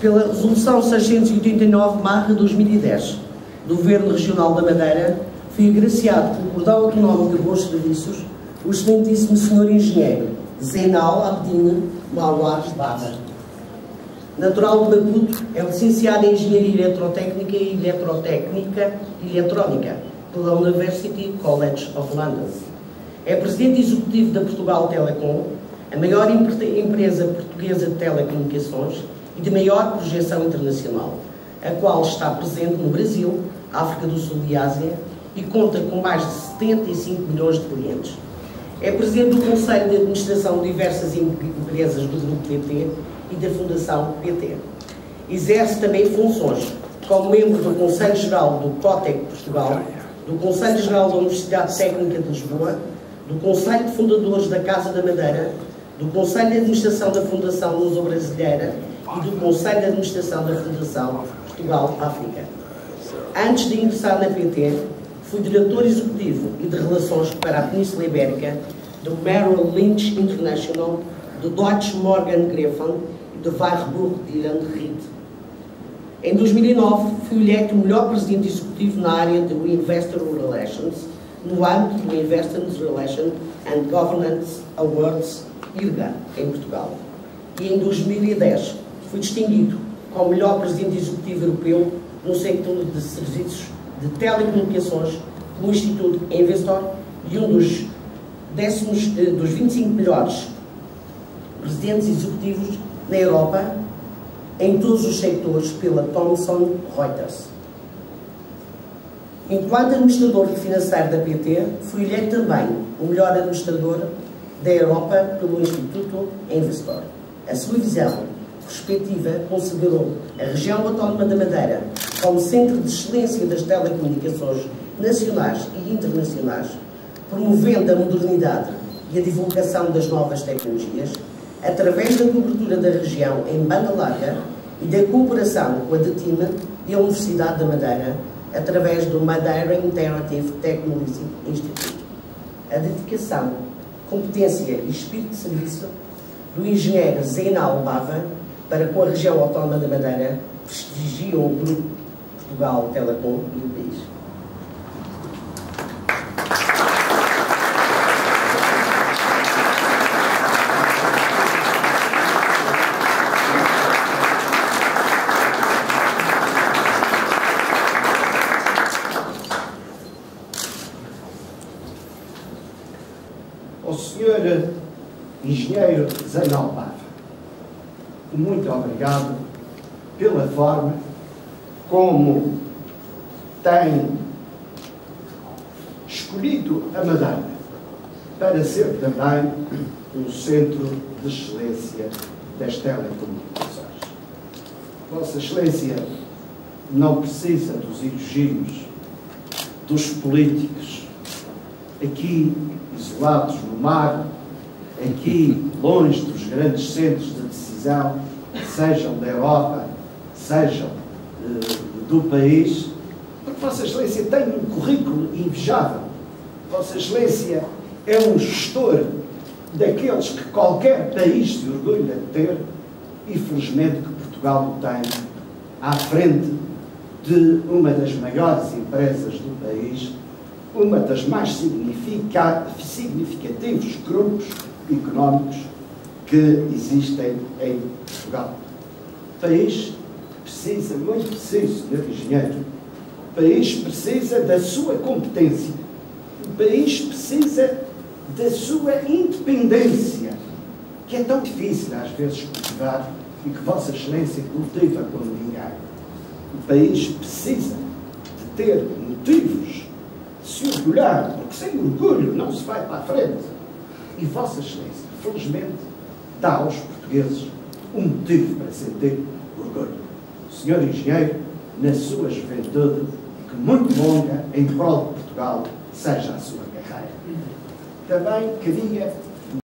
pela Resolução 689-2010 do Governo Regional da Madeira, fui agraciado pelo Cordão Autonómico de Bons Serviços o excelentíssimo Sr. Engenheiro Zenal Abdine Mauares Bada. Natural de Maputo, é licenciado em Engenharia Eletrotécnica e Eletrotécnica e Eletrónica pela University College of London. É presidente executivo da Portugal Telecom, a maior empresa portuguesa de telecomunicações e de maior projeção internacional, a qual está presente no Brasil, África do Sul e Ásia e conta com mais de 75 milhões de clientes. É presidente do Conselho de Administração de diversas empresas do Grupo PT e da Fundação PT. Exerce também funções como membro do Conselho Geral do COTEC Portugal, do Conselho Geral da Universidade Técnica de Lisboa, do Conselho de Fundadores da Casa da Madeira, do Conselho de Administração da Fundação Luso Brasileira e do Conselho de Administração da Fundação Portugal-África. Antes de ingressar na PT, fui diretor executivo e de relações para a Península Ibérica do Merrill Lynch International, do Deutsche Morgan Griffin e do Warburg Dillon Ried. Em 2009, fui eleito o melhor presidente executivo na área do Investor Relations, no âmbito do Investors Relations and Governance Awards IRGA, em Portugal. E em 2010, fui distinguido como melhor presidente executivo europeu no setor de serviços de telecomunicações pelo Instituto Investor e um dos, décimos, dos 25 melhores presidentes executivos na Europa em todos os sectores pela Thomson Reuters. Enquanto administrador financeiro da PT, fui eleito também o melhor administrador da Europa pelo Instituto Investor. A sua visão perspectiva considerou a região autónoma da Madeira como centro de excelência das telecomunicações nacionais e internacionais, promovendo a modernidade e a divulgação das novas tecnologias, através da cobertura da região em banda larga e da cooperação com a DETIMA e a Universidade da Madeira, através do Madeira Interactive Technology Institute. A dedicação, competência e espírito de serviço do engenheiro Zeinal Bava para com a região autónoma da Madeira prestigiam o Grupo Portugal Telecom e o país. Ao Sr. Engenheiro Zeinal Bava, muito obrigado pela forma como tem escolhido a Madeira para ser também um centro de excelência das telecomunicações. Vossa Excelência não precisa dos elogios dos políticos aqui isolados no mar, aqui longe dos grandes centros de decisão, sejam da Europa, sejam uh, do país, porque Vossa Excelência tem um currículo invejável. Vossa Excelência é um gestor daqueles que qualquer país se orgulha de ter e felizmente que Portugal o tem à frente de uma das maiores empresas do país, uma das mais significativos grupos económicos que existem em Portugal. O país precisa, muito preciso, senhor engenheiro, o país precisa da sua competência, o país precisa da sua independência, que é tão difícil às vezes cultivar e que Vossa Excelência cultiva como ninguém. O país precisa de ter motivos de se orgulhar, porque sem orgulho não se vai para a frente. E Vossa Excelência, felizmente, dá aos portugueses um motivo para sentir orgulho. O senhor engenheiro, na sua juventude, que muito longa, em prol de Portugal, seja a sua carreira. Também queria